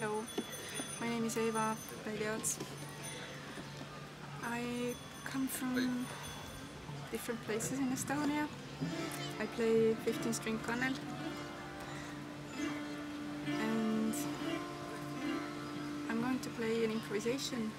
Hello, my name is Eva Väljaots. I come from different places in Estonia. I play 15 string kannel and I'm going to play an improvisation.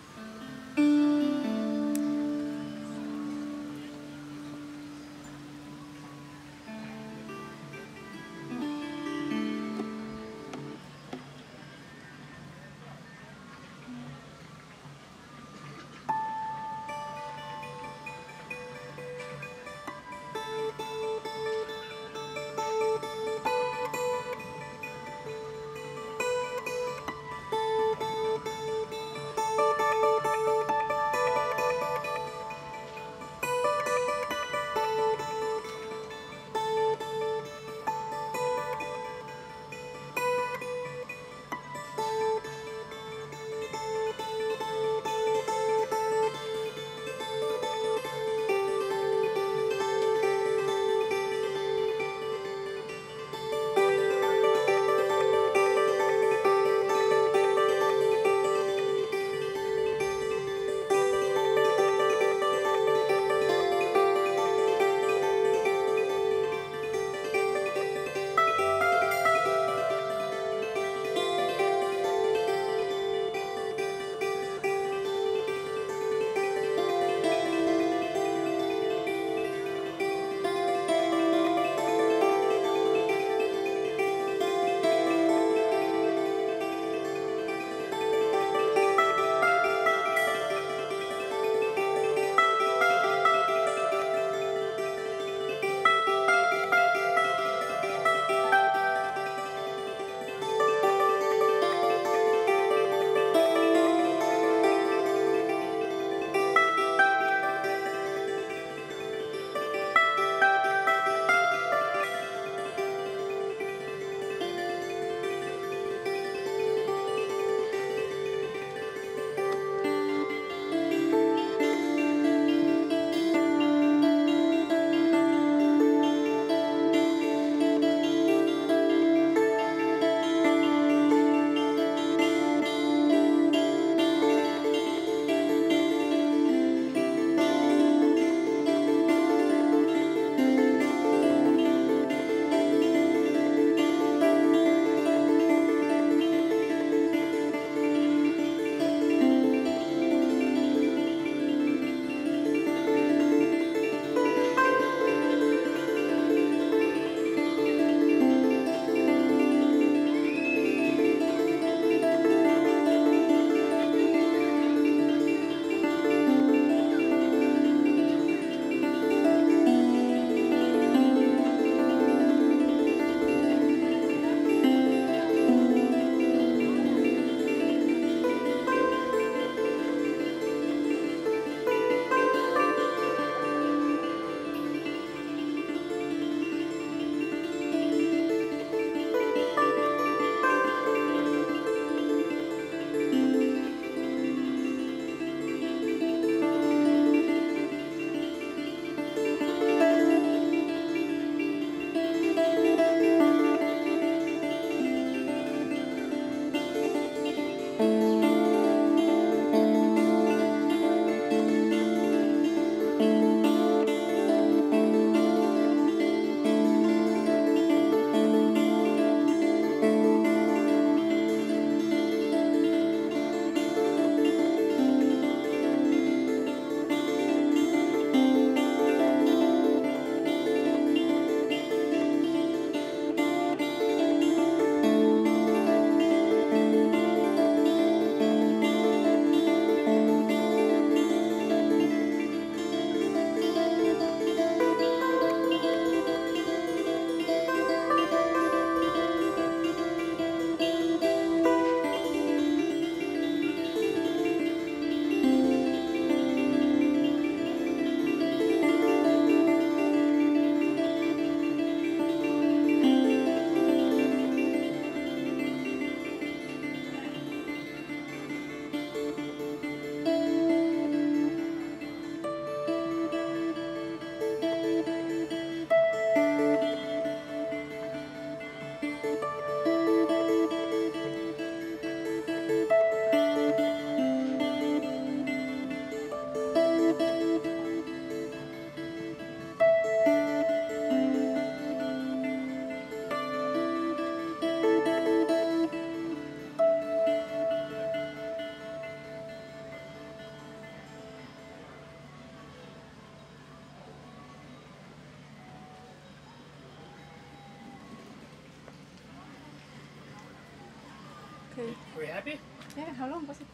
Okay. Are you happy? Yeah, how long was it?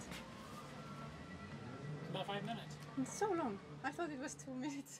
About five minutes. It's so long. I thought it was two minutes.